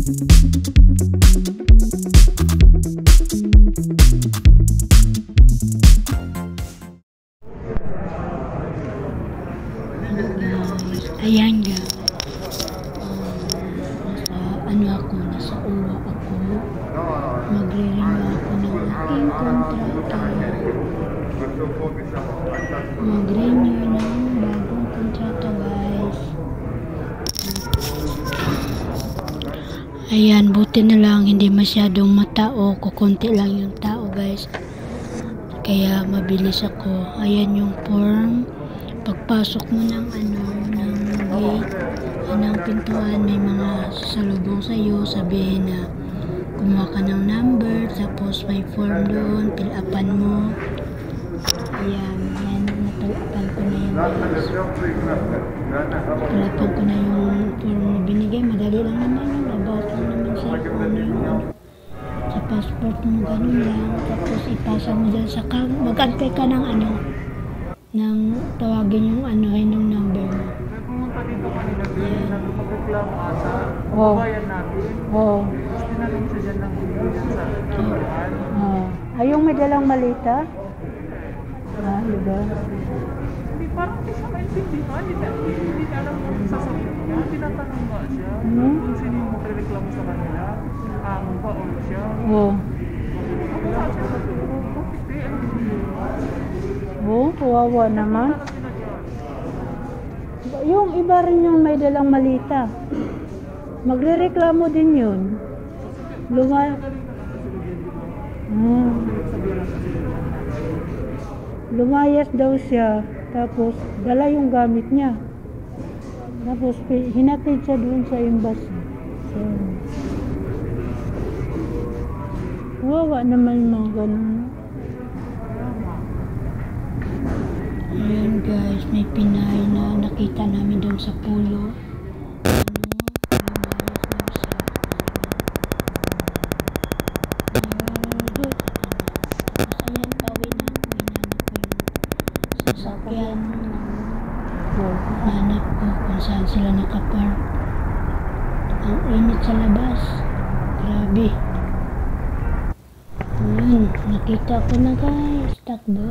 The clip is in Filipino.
Ayan nga. Uh, ano ako, nasa uwa ako. Magre-renew ako ng aking kontrata. Ayan, buti na lang hindi masyadong matao. Kukunti lang yung tao guys. Kaya mabilis ako. Ayan yung form. Pagpasok mo ng ano, ng gate, ng pintuan, may mga sasalubong sa'yo. Sabihin na kumuha ka ng number, tapos may form doon, fill upan mo. Ayan, natulapan ko na guys. Natulapan ko na yung form na binigay. Madali lang naman yun. About lang naman sa ano yung ano. Sa passport mo, ganun lang. Tapos ipasa mo dyan sa cam. Mag-antay ka ng ano, ng tawagin yung ano, yung number mo. Pumunta dito kanina din, nagpagreklamo ata. Oo. Bayan natin. Oo. Tapos tinanong siya dyan ng sa. Oh. Ayong may dalang malita? Ah, diba? Hindi, parang hindi siya maintindihan. Hindi, hindi, niya alam kung sasabihin niya. Tinatanong nga siya. Hmm? Kung sino yung magreklamo sa kanila. Amo ba o siya? Oo. Ako nga siya sa turo. Hindi, ano. Oo, kawawa naman. Yung iba rin yung may dalang malita. Magrereklamo din yun. Luma... Hmm. Lumayas daw siya. Tapos, dala yung gamit niya. Tapos, hinatid siya doon sa embassy. So, kawawa naman mga ganun. Ayan guys, may Pinay na nakita namin doon sa pulo. Sasakyan. Hanap ko kung saan sila nakapark. Ang init sa labas. Grabe. Ayan, nakita ko na guys. Takbo.